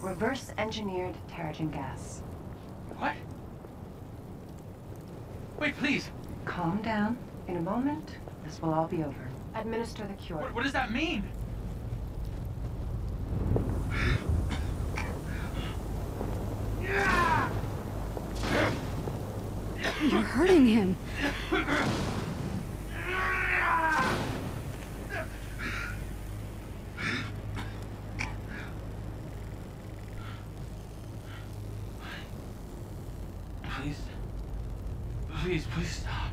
Reverse engineered Terrigen gas. What? Wait, please. Calm down. In a moment, this will all be over. Administer the cure. What, what does that mean? You're hurting him. Please. Please, please stop.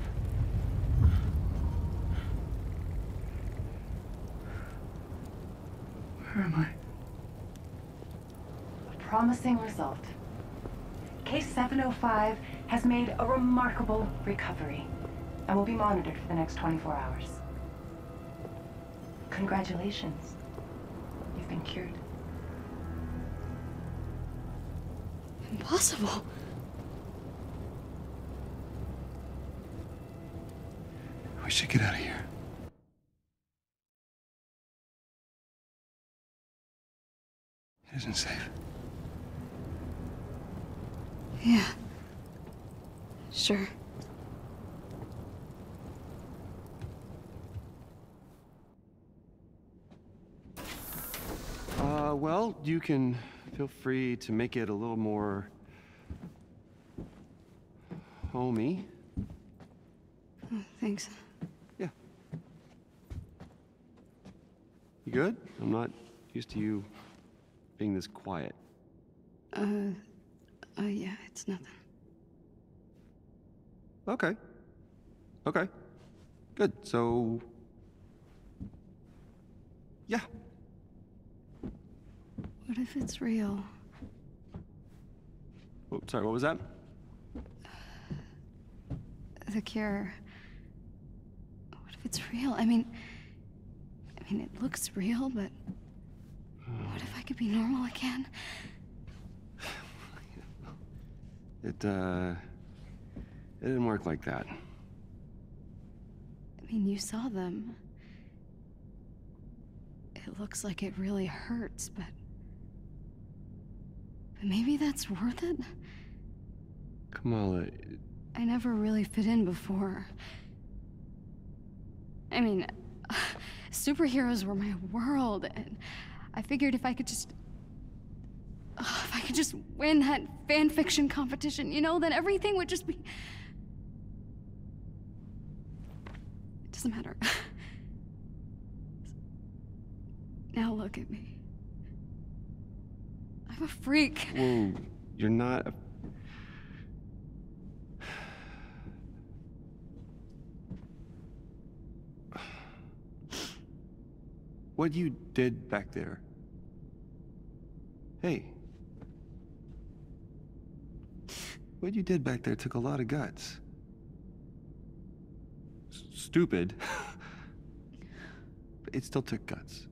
Where am I? A promising result. Case 705 has made a remarkable recovery and will be monitored for the next 24 hours. Congratulations. You've been cured. Impossible. We should get out of here. It isn't safe. Yeah. Sure. Uh, well, you can feel free to make it a little more homey. Oh, thanks. Yeah. You good? I'm not used to you being this quiet. Uh, uh, yeah, it's nothing. Okay. Okay. Good. So. Yeah. What if it's real? Oh, sorry, what was that? The cure. What if it's real? I mean, I mean, it looks real, but what if I could be normal again? It, uh. It didn't work like that. I mean, you saw them. It looks like it really hurts, but. But maybe that's worth it? Kamala, I never really fit in before. I mean, superheroes were my world, and I figured if I could just. Oh, if I could just win that fan fiction competition, you know, then everything would just be. It doesn't matter. now look at me. I'm a freak. whoa, you're not. A... What you did back there. Hey. What you did back there took a lot of guts. S- stupid. but it still took guts.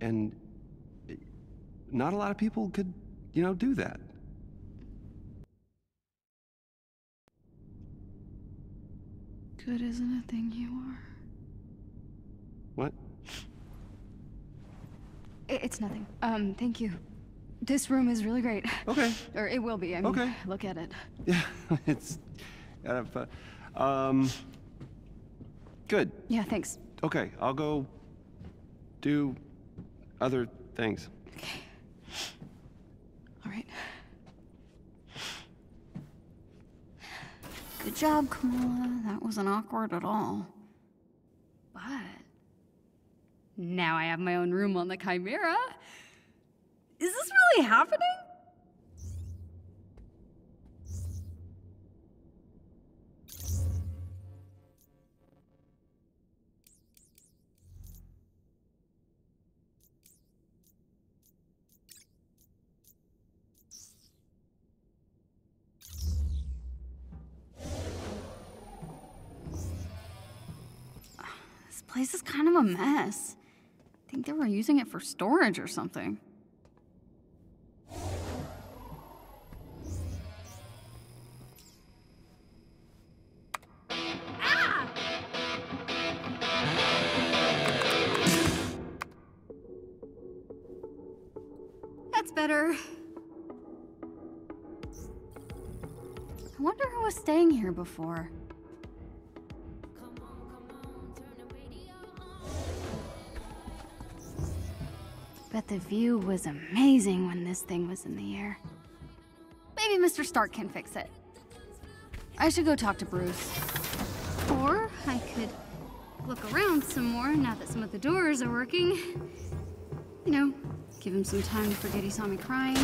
And not a lot of people could, you know, do that. Good isn't a thing you are. What? It's nothing. Um, thank you. This room is really great. Okay. Or it will be. I mean, Okay. look at it. Yeah, it's kind of fun. Um, good. Yeah, thanks. Okay, I'll go do other things. Okay. All right. Good job, Kamala. That wasn't awkward at all. But now I have my own room on the Chimera. Is this really happening? This place is kind of a mess. I think they were using it for storage or something. That's better. I wonder who was staying here before. Bet the view was amazing when this thing was in the air. Maybe Mr. Stark can fix it. I should go talk to Bruce. Or I could look around some more now that some of the doors are working. You know, give him some time to forget he saw me crying.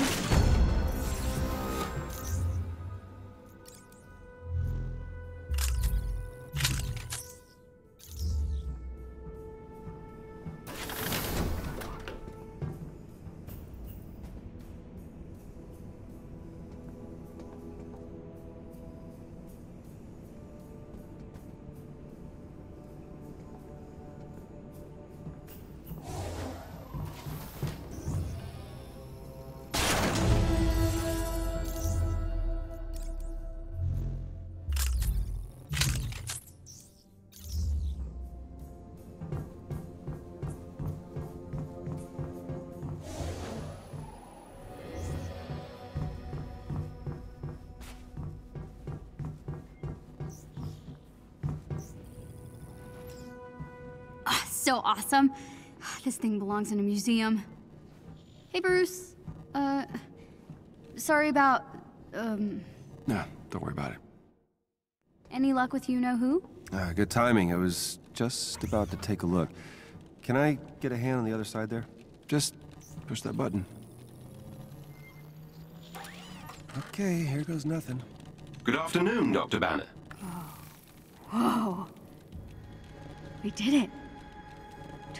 So awesome. This thing belongs in a museum. Hey, Bruce. Uh, sorry about, um, Nah, don't worry about it. any luck with you know who? Uh, good timing. I was just about to take a look. Can I get a hand on the other side there? Just push that button. Okay, here goes nothing. Good afternoon, Dr. Banner. Oh. Whoa. We did it.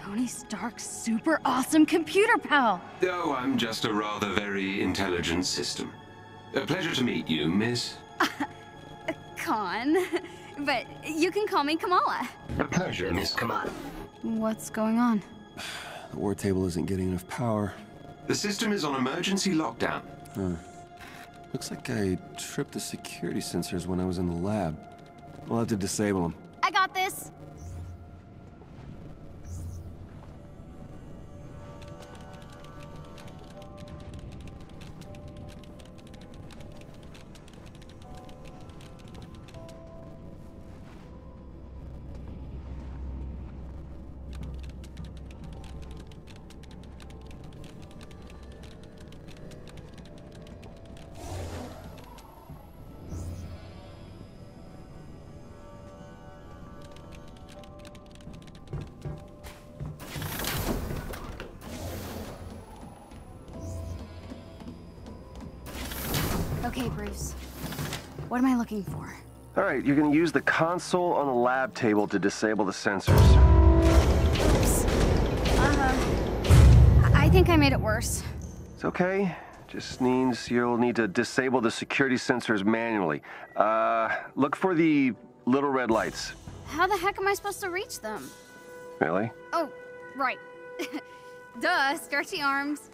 Tony Stark's super awesome computer pal. Oh, I'm just a rather very intelligent system. A pleasure to meet you, Miss. Khan. But you can call me Kamala. A pleasure, Miss Kamala. What's going on? The war table isn't getting enough power. The system is on emergency lockdown. Huh. Looks like I tripped the security sensors when I was in the lab. We'll have to disable them. I got this. Okay, Bruce. What am I looking for? All right, you're gonna use the console on the lab table to disable the sensors. Oops. Uh, I think I made it worse. It's okay. Just means you'll need to disable the security sensors manually. Uh, look for the little red lights. How the heck am I supposed to reach them? Really? Oh, right. Duh, stretchy arms.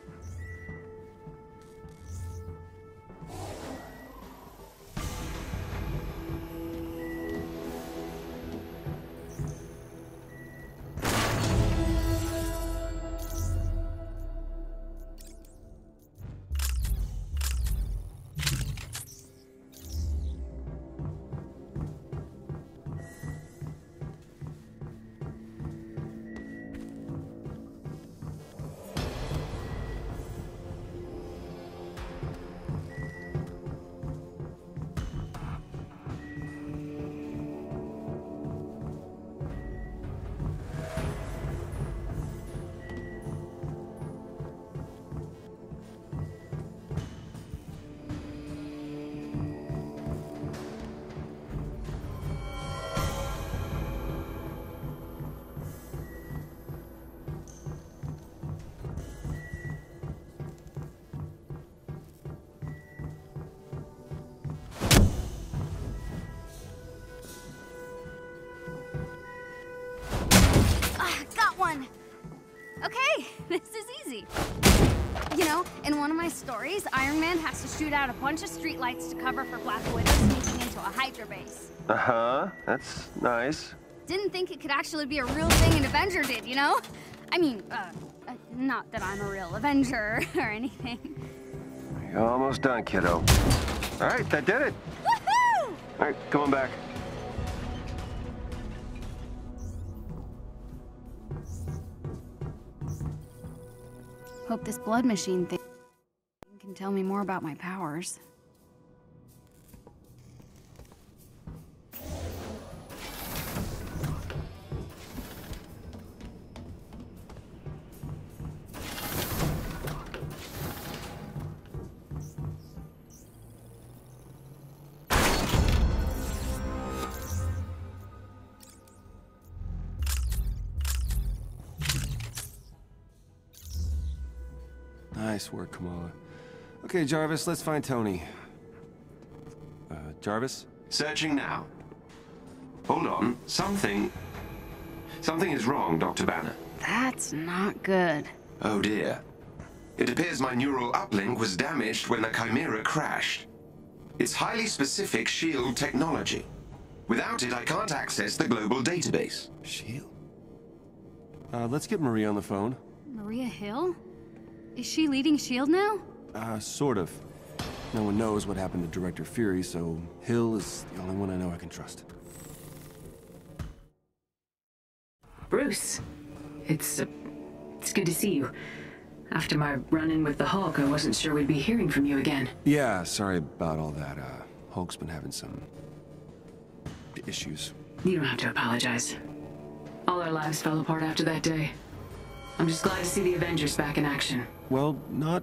In one of my stories, Iron Man has to shoot out a bunch of streetlights to cover for Black Widow sneaking into a Hydra base. Uh huh. That's nice. Didn't think it could actually be a real thing an Avenger did, you know? I mean, uh, Uh, not that I'm a real Avenger or anything. You're almost done, kiddo. All right, that did it. Woohoo! All right, come on back. Hope this blood machine thing tell me more about my powers. Nice work, Kamala. Okay, Jarvis, let's find Tony. Uh, Jarvis? Searching now. Hold on. Something. Something is wrong, Dr. Banner. That's not good. Oh dear. It appears my neural uplink was damaged when the Chimera crashed. It's highly specific SHIELD technology. Without it, I can't access the global database. Shield. Uh, let's get Maria on the phone. Maria Hill? Is she leading S.H.I.E.L.D. now? Uh, sort of. No one knows what happened to Director Fury, so Hill is the only one I know I can trust. Bruce, it's uh, it's good to see you. After my run-in with the Hulk, I wasn't sure we'd be hearing from you again. Yeah, sorry about all that. Uh, Hulk's been having some... issues. You don't have to apologize. All our lives fell apart after that day. I'm just glad to see the Avengers back in action. Well, not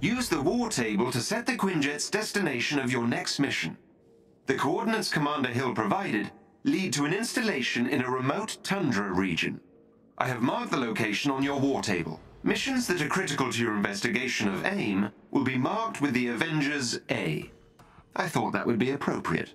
Use the war table to set the Quinjet's destination of your next mission. The coordinates Commander Hill provided lead to an installation in a remote tundra region. I have marked the location on your war table. Missions that are critical to your investigation of AIM will be marked with the Avengers A. I thought that would be appropriate.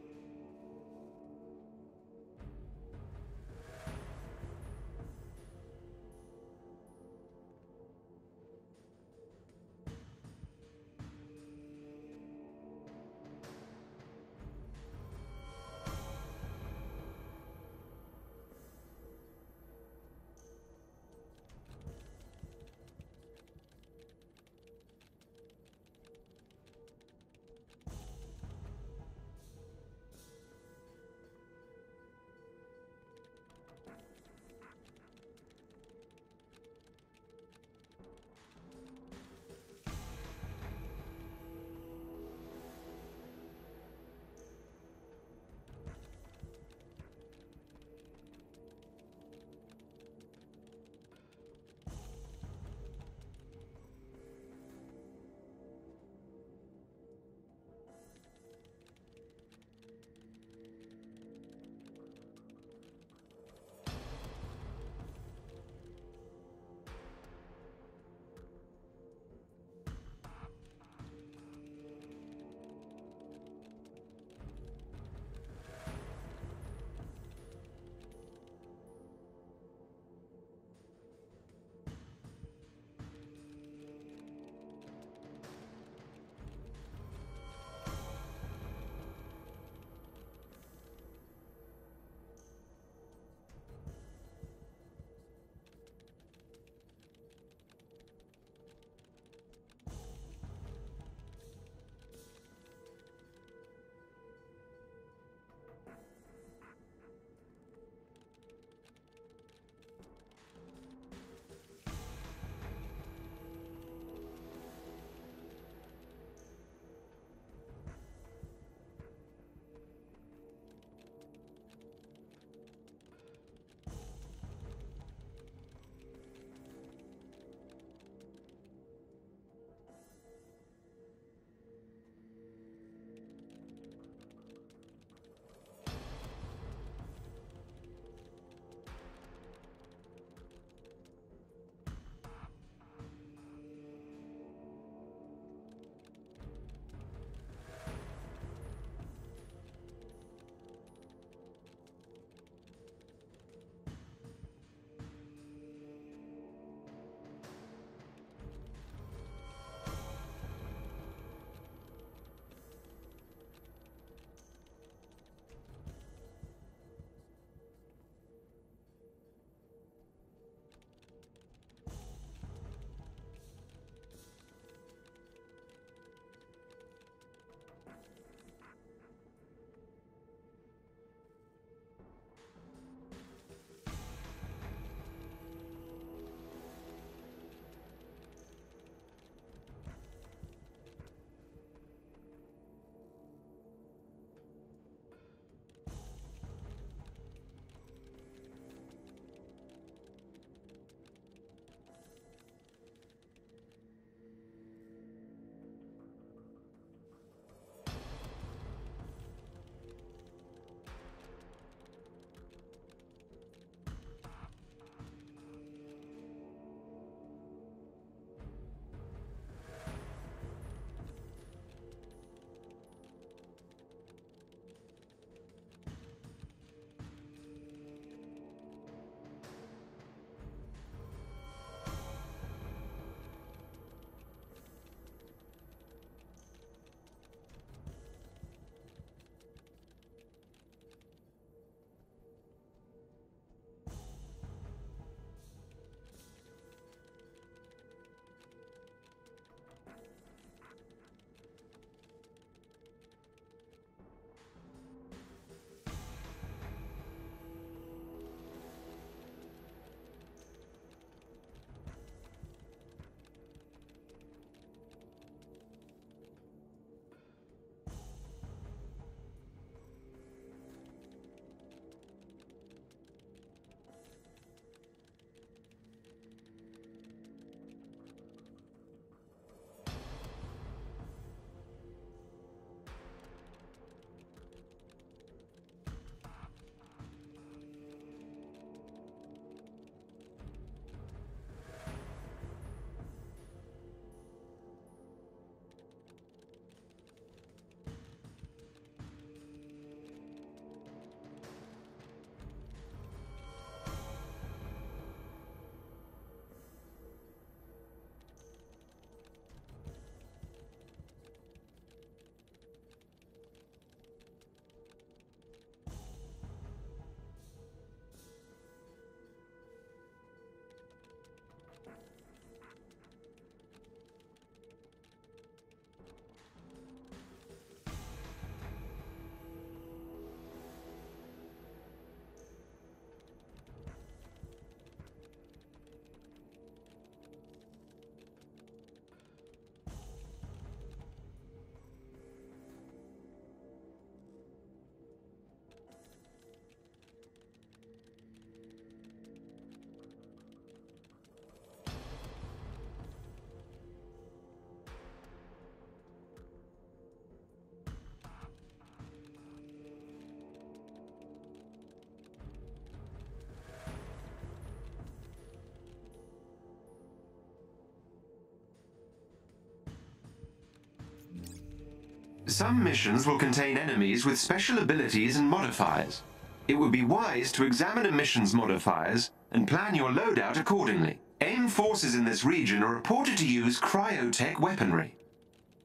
Some missions will contain enemies with special abilities and modifiers. It would be wise to examine a mission's modifiers and plan your loadout accordingly. AIM forces in this region are reported to use cryotech weaponry.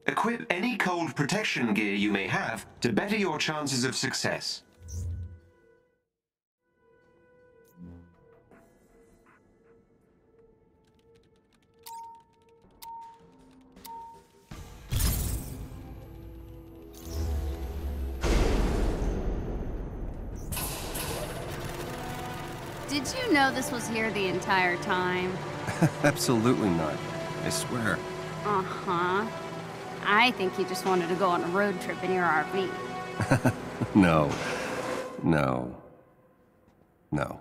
Equip any cold protection gear you may have to better your chances of success. This was here the entire time? Absolutely not. I swear. Uh-huh. I think you just wanted to go on a road trip in your RV. No. No. No.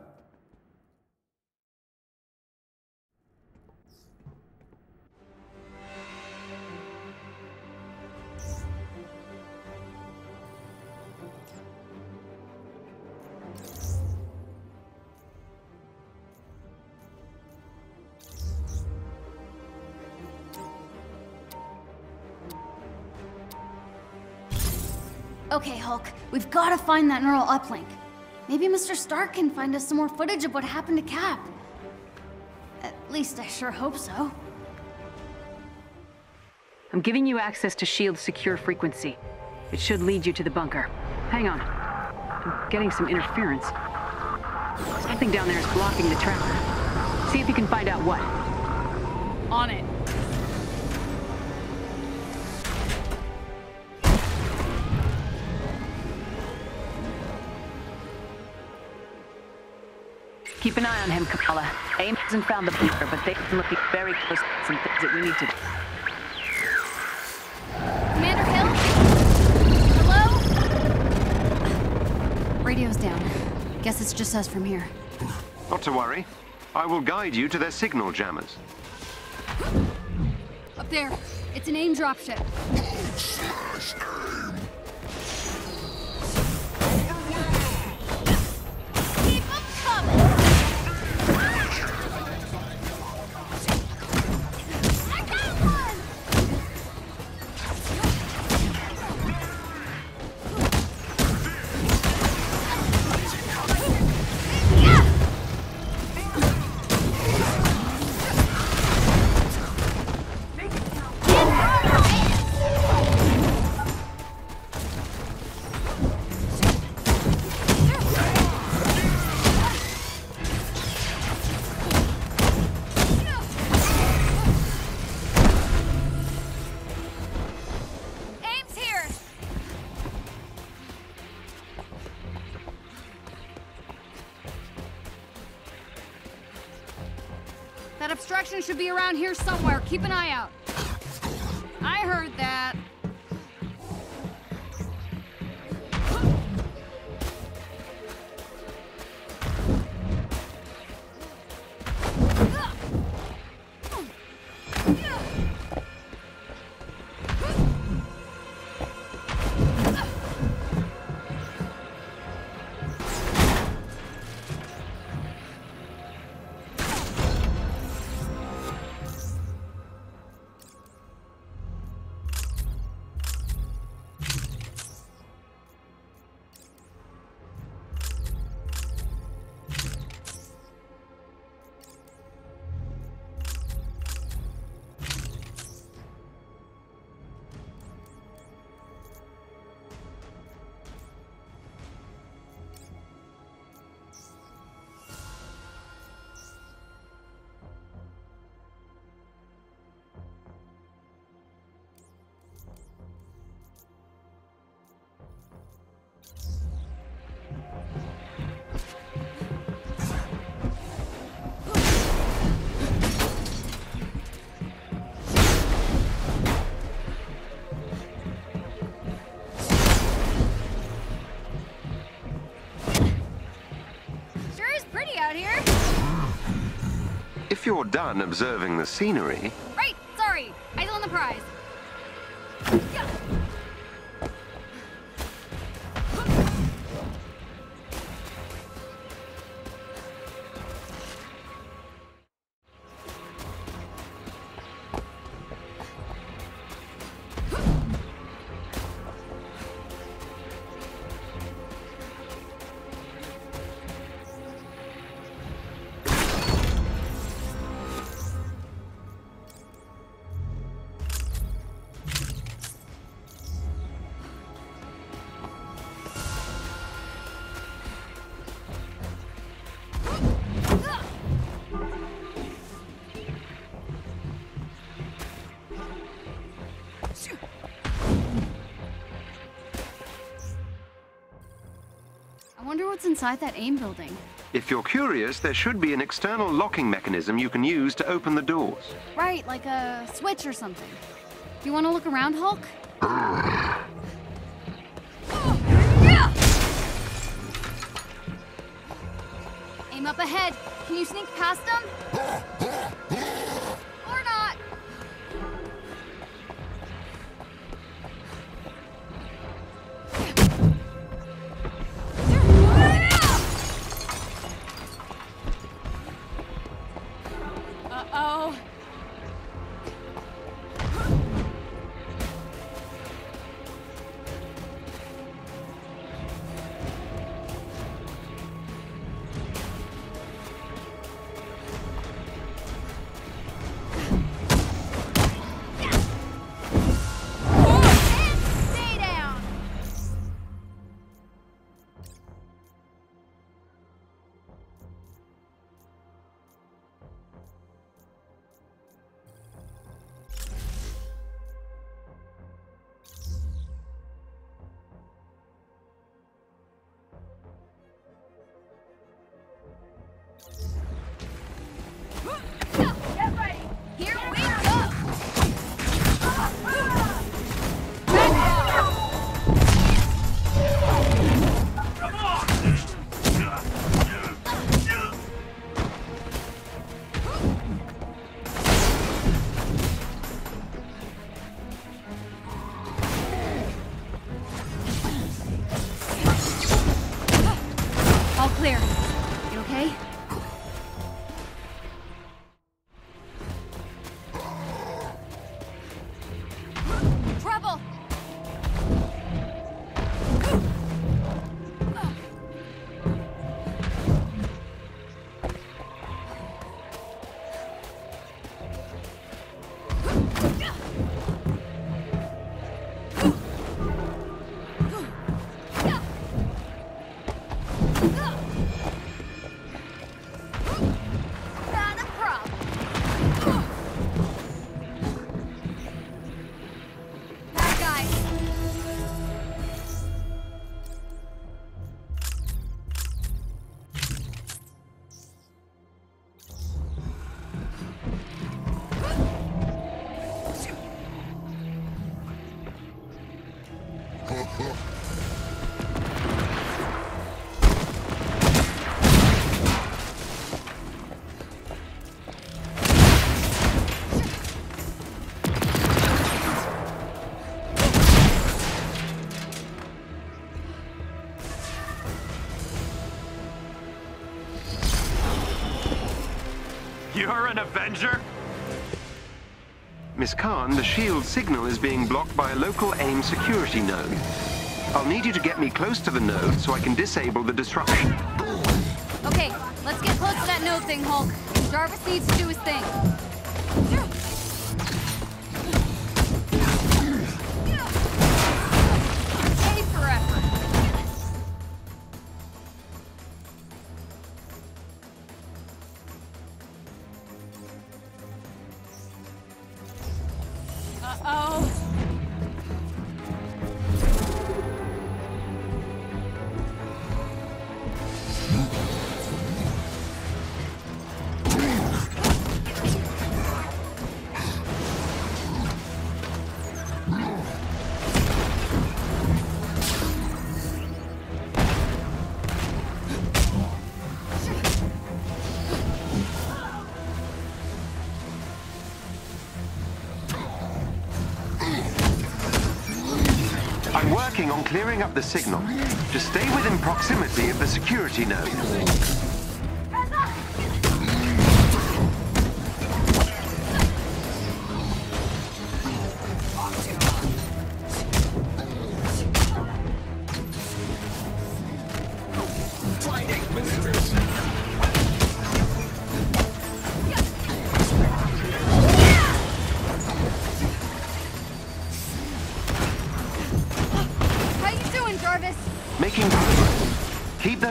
Okay, Hulk, we've got to find that neural uplink. Maybe Mr. Stark can find us some more footage of what happened to Cap. At least I sure hope so. I'm giving you access to S.H.I.E.L.D.'s secure frequency. It should lead you to the bunker. Hang on. I'm getting some interference. Something down there is blocking the tracker. See if you can find out what. On it. Keep an eye on him, Kamala. AIM hasn't found the bunker, but they've been looking very close at some things that we need to do. Commander Hill? Hello? Radio's down. Guess it's just us from here. Not to worry. I will guide you to their signal jammers. Up there. It's an AIM drop dropship. Be around here somewhere. Keep an eye out. I heard that. You're done observing the scenery, Right, sorry. Eyes on the prize. Inside that AIM building. If you're curious, there should be an external locking mechanism you can use to open the doors. Right, like a switch or something. You want to look around, Hulk? Aim up ahead. Can you sneak past them? An Avenger? Miss Khan, the shield signal is being blocked by a local AIM security node. I'll need you to get me close to the node so I can disable the disruption. Okay, let's get close to that node thing, Hulk. Jarvis needs to do his thing. Working on clearing up the signal. Just stay within proximity of the security node.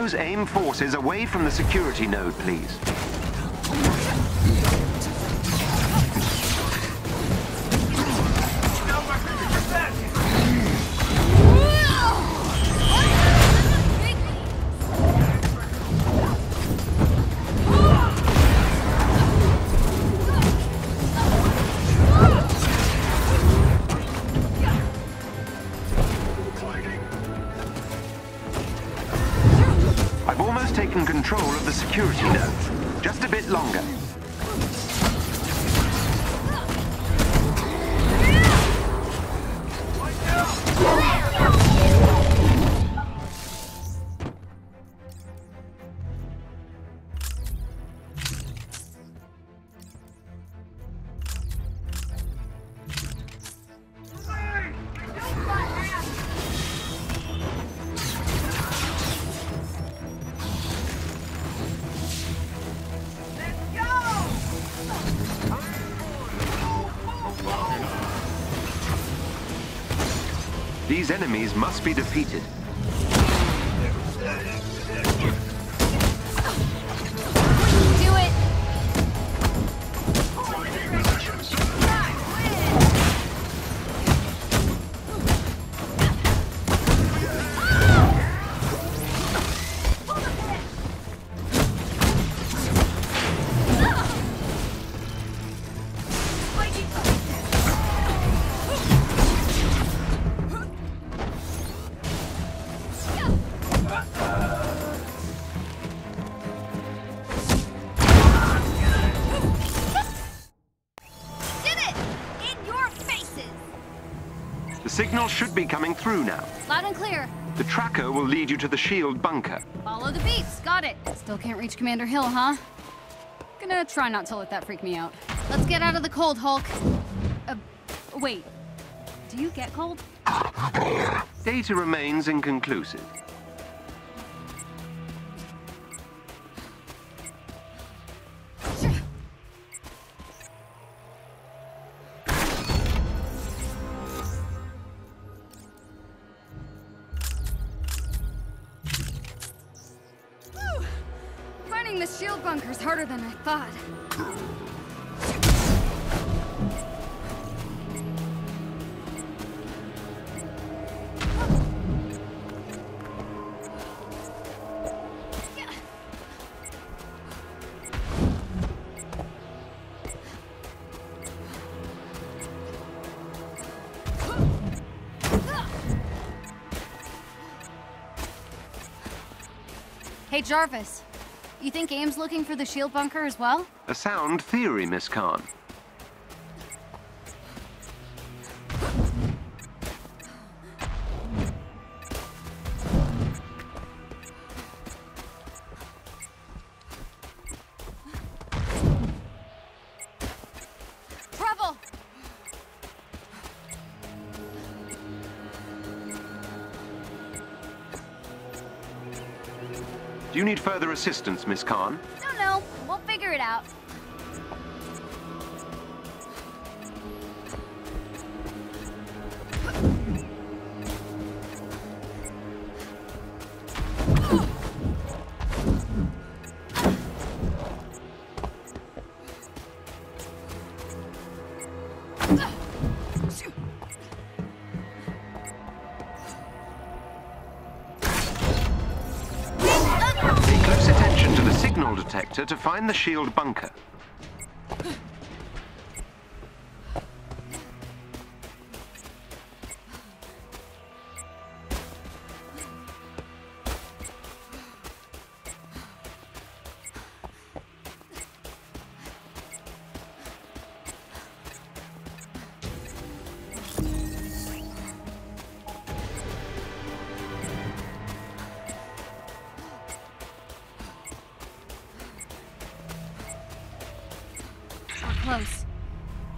Those AIM forces away from the security node, please. Control of the security node. Just a bit longer. Enemies must be defeated. Signal should be coming through now. Loud and clear. The tracker will lead you to the shield bunker. Follow the beats. Got it. Still can't reach Commander Hill, huh? Gonna try not to let that freak me out. Let's get out of the cold, Hulk. Uh, wait. Do you get cold? Data remains inconclusive. Hey, Jarvis. You think AIM's looking for the shield bunker as well? A sound theory, Miss Khan. Need further assistance, Miss Khan? To find the shield bunker.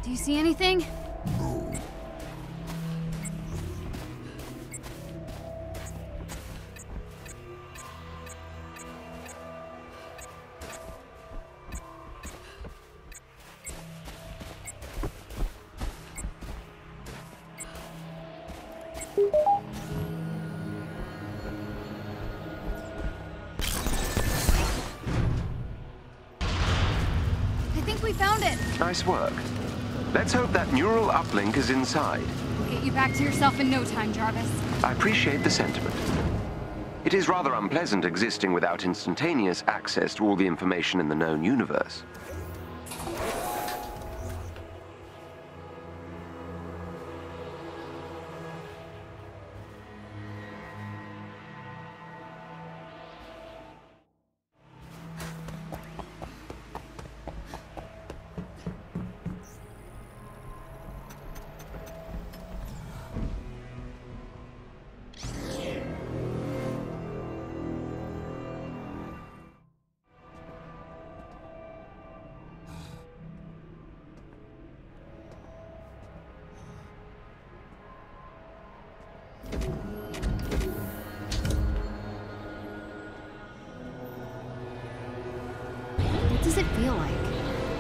Do you see anything? I think we found it. Nice work. Let's hope that neural uplink is inside. We'll get you back to yourself in no time, Jarvis. I appreciate the sentiment. It is rather unpleasant existing without instantaneous access to all the information in the known universe.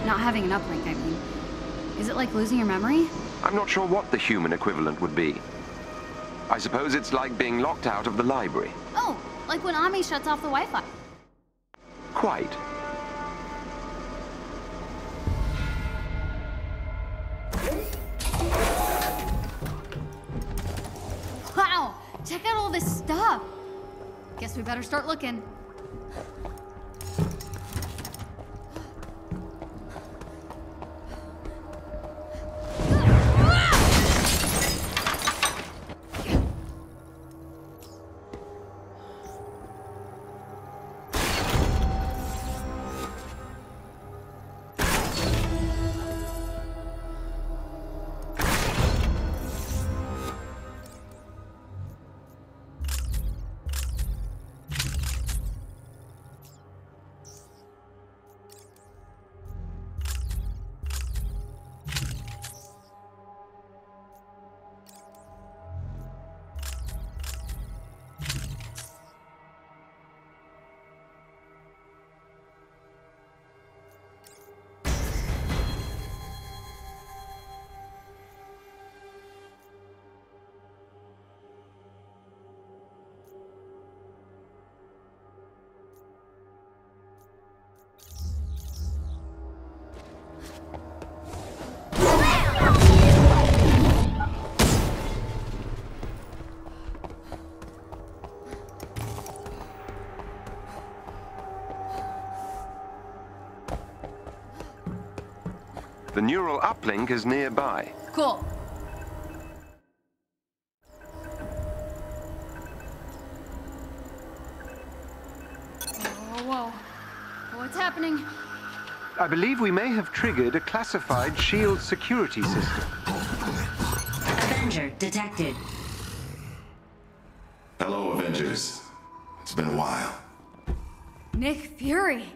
Not having an uplink, I mean. Is it like losing your memory? I'm not sure what the human equivalent would be. I suppose it's like being locked out of the library. Oh, like when Ammi shuts off the Wi-Fi. Quite. Wow! Check out all this stuff! Guess we better start looking. Neural uplink is nearby. Cool. Whoa, whoa. What's happening? I believe we may have triggered a classified shield security system. Avenger detected. Hello, Avengers. It's been a while. Nick Fury.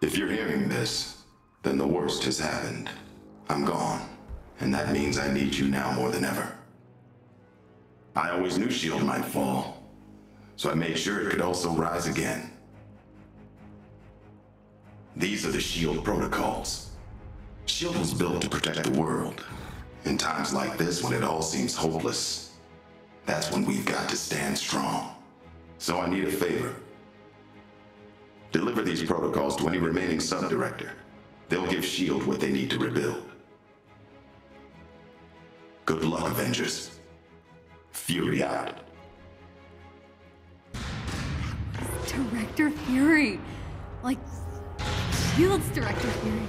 If you're hearing this, then the worst has happened. I'm gone, and that means I need you now more than ever. I always knew S.H.I.E.L.D. might fall, so I made sure it could also rise again. These are the S.H.I.E.L.D. protocols. S.H.I.E.L.D. was built to protect the world. In times like this, when it all seems hopeless, that's when we've got to stand strong. So I need a favor. Deliver these protocols to any remaining sub-director. They'll give S.H.I.E.L.D. what they need to rebuild. Good luck, Avengers. Fury out. Director Fury. Like, Shield's Director Fury.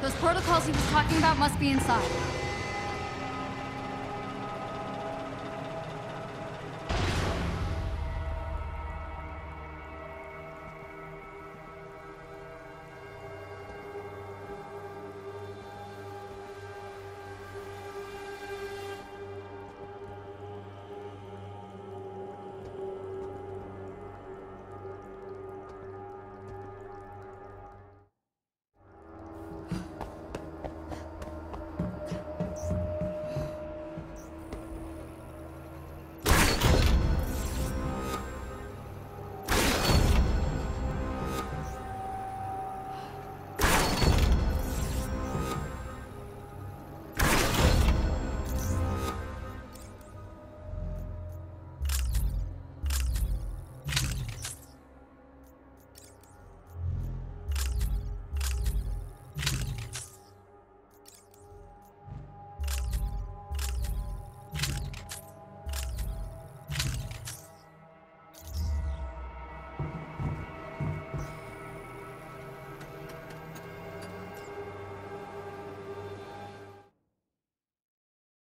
Those protocols he was talking about must be inside.